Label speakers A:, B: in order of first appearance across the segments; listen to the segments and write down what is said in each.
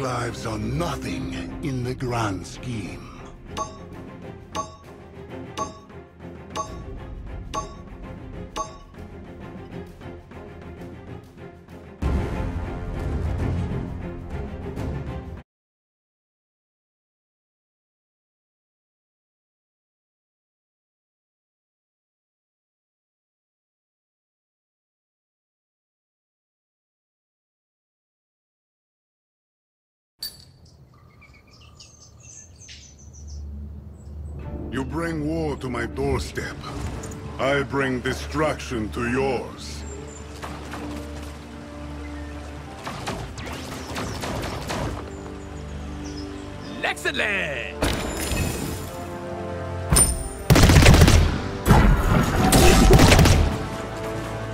A: Lives are nothing in the grand scheme. You bring war to my doorstep. I bring destruction to yours.
B: Excellent!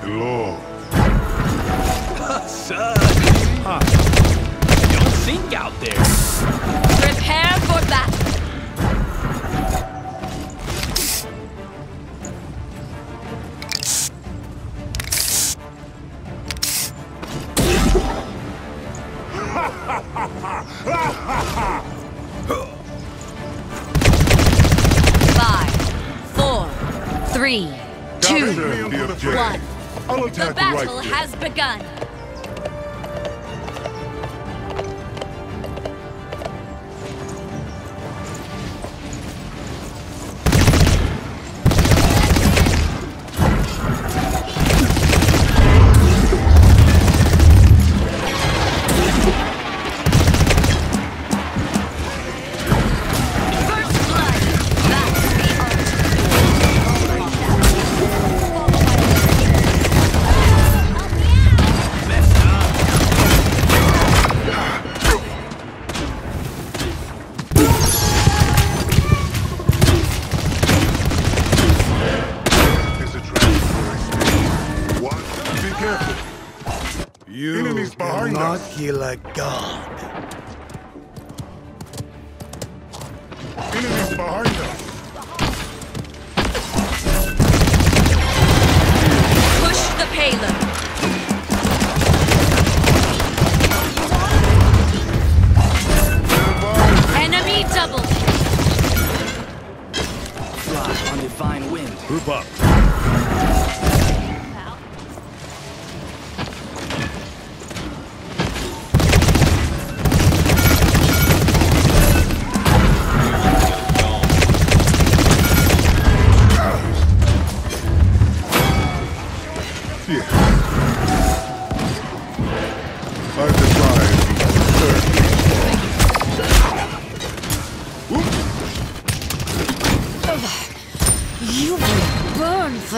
A: Hello.
B: Son! Huh. Don't sink out there.
C: Three, two,
A: Capture the objective.
C: one. The battle has begun.
A: Enemies behind
D: cannot
A: us.
D: kill a god.
A: Enemies behind us.
C: Push the payload. Enemy double.
E: Fly on divine wind.
B: Group up.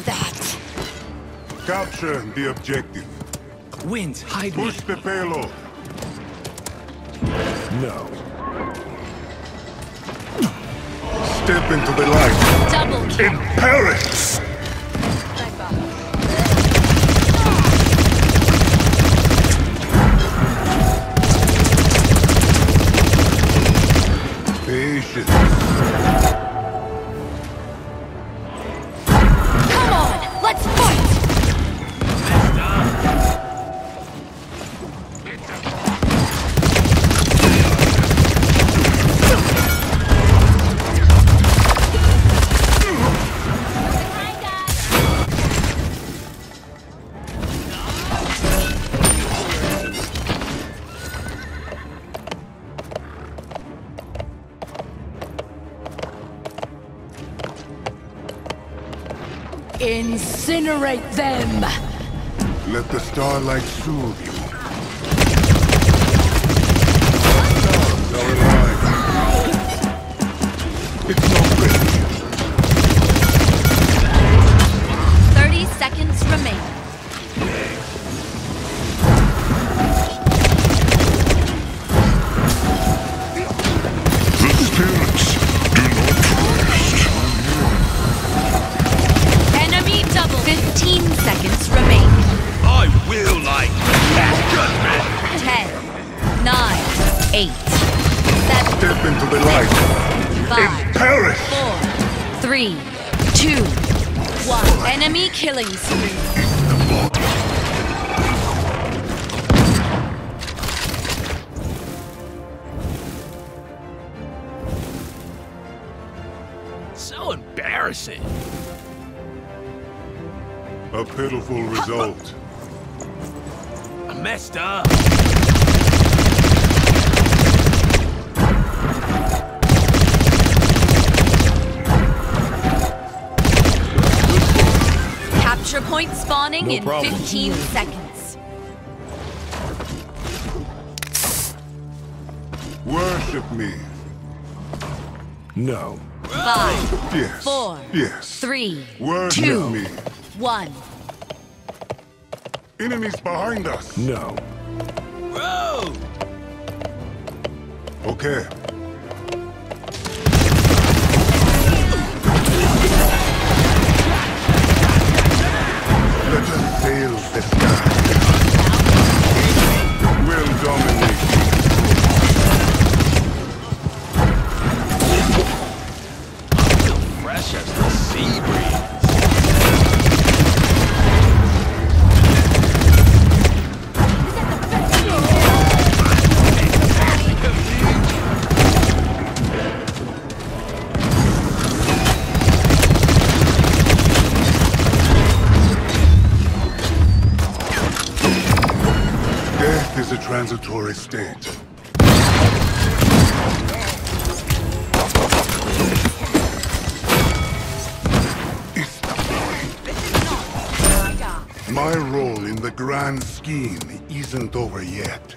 C: For that.
A: Capture the objective.
E: Wind, hide me.
A: Push the payload.
D: No.
A: Step into the light.
C: Double kill.
A: In
C: Incinerate them!
A: Let the starlight soothe you. one.
C: Enemy killing spree.
B: So embarrassing.
A: A pitiful result.
B: I messed up.
C: Point spawning
D: No
C: in
D: problem.
C: 15 seconds.
A: Worship me.
D: No.
C: Five,
A: Yes.
C: Four.
A: Yes.
C: three,
A: Worship
C: two,
A: me.
C: one.
A: Enemies behind us.
D: No.
B: Bro!
A: Okay. Transitory state. My role in the grand scheme isn't over yet.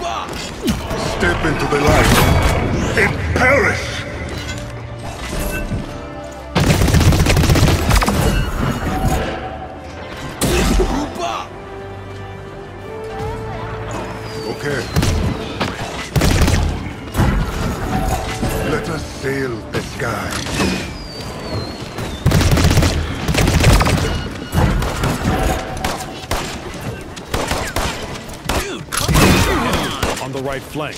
A: Step into the light and perish! The
D: right flank.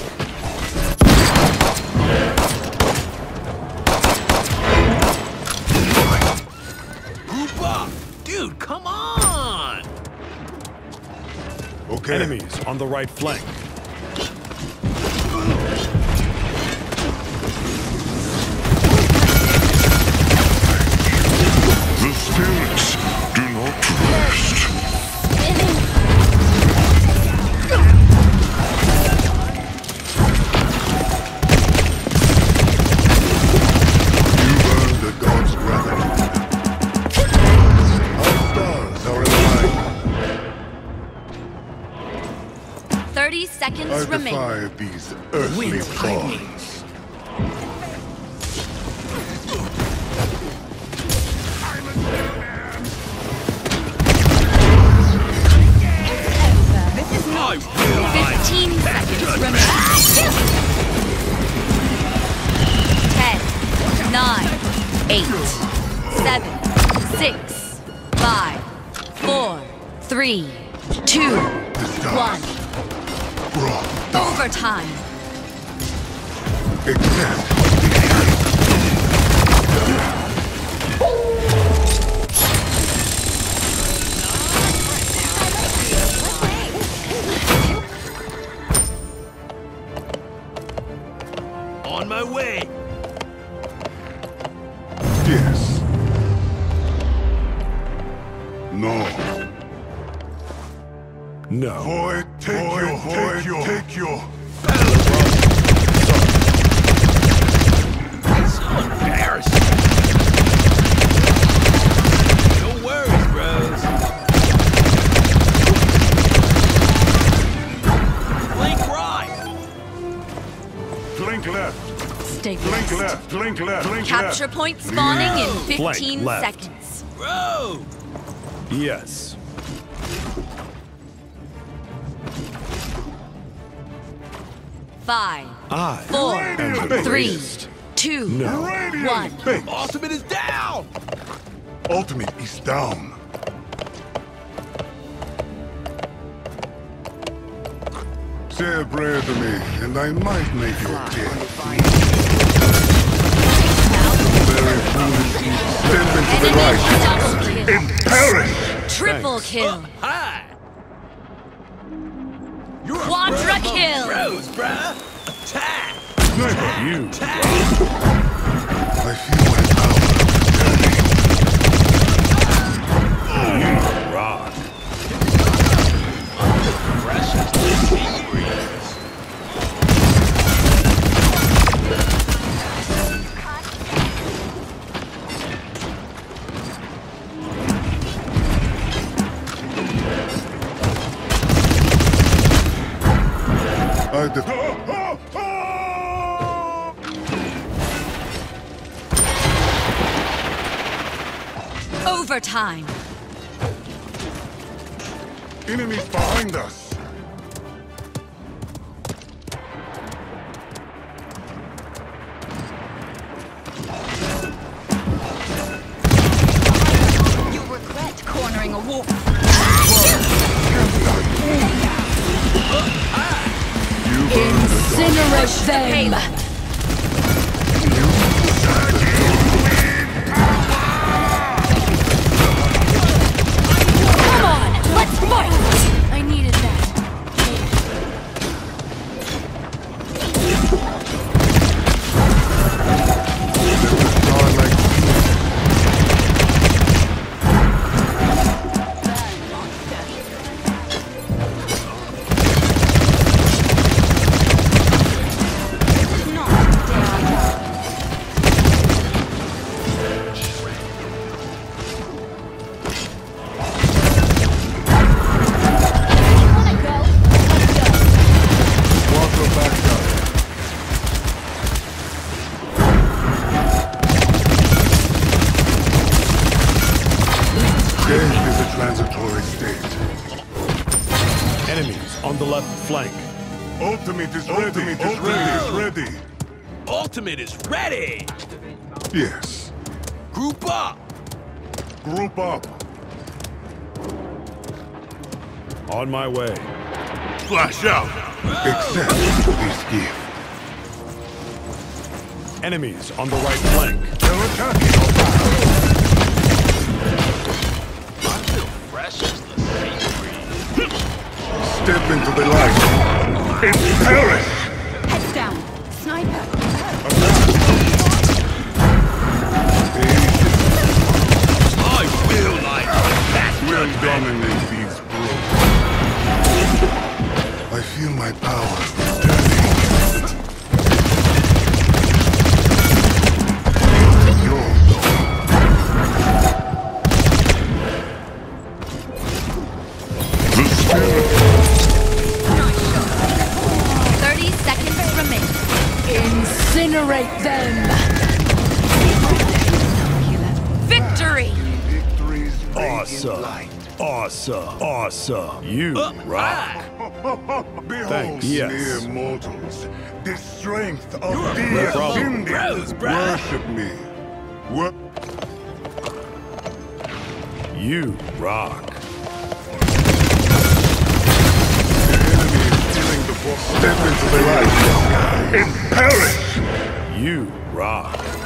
B: Group up! Dude, come on!
A: Okay.
D: Enemies on the right flank.
A: I
C: remaining.
A: these earthly
E: Winds hide
B: I realize
C: 15 seconds remaining. 10, 9, 8, 7, 6, 5, 4, 3,
A: blink
C: Capture
A: left.
C: point spawning in 15
D: left.
C: seconds.
B: Bro!
D: Yes.
C: Five,
D: I
C: four,
D: am the
C: three,
D: greatest.
C: two,
D: No.
C: one.
A: Base.
B: Ultimate is down!
A: Ultimate is down. Say a prayer to me, and I might make your day. Very foolish. Step into the
C: Enemy
A: light
C: double kill.
A: and perish.
C: Triple kill.
B: Hi! You're
C: Quadra
B: bro-
C: kill.
B: Bros, bruh! Attack!
A: Sniper,
D: You.
A: I I def-
C: Overtime.
A: Enemies behind us.
C: You'll regret cornering a wolf. Incinerate them.
D: The left flank.
A: Ultimate is ready. Ultimate is ready. ready.
B: Ultimate is ready!
A: Yes.
B: Group up!
A: Group up.
D: On my way.
A: Flash out. Accept this gift.
D: Enemies on the right flank.
A: They're attacking.
B: I feel fresh
A: Step into the light. And perish.
C: Heads down. Sniper.
B: I feel like that!
A: We'll dominate these brutes. I feel my power returning.
D: Awesome. Awesome. You uh, rock.
A: Behold,
D: Thanks. Yes.
A: mere mortals, the strength of
B: You're
A: the
D: No
A: ascended.
B: Bros, bruh.
A: Worship me. What?
D: You rock.
A: The enemy is killing the boss. Step into the light and perish.
D: You rock.